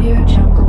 Audio Jungle.